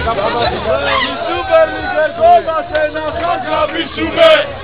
Nous souvenons, nous souvenons, nous souvenons,